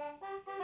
Okay.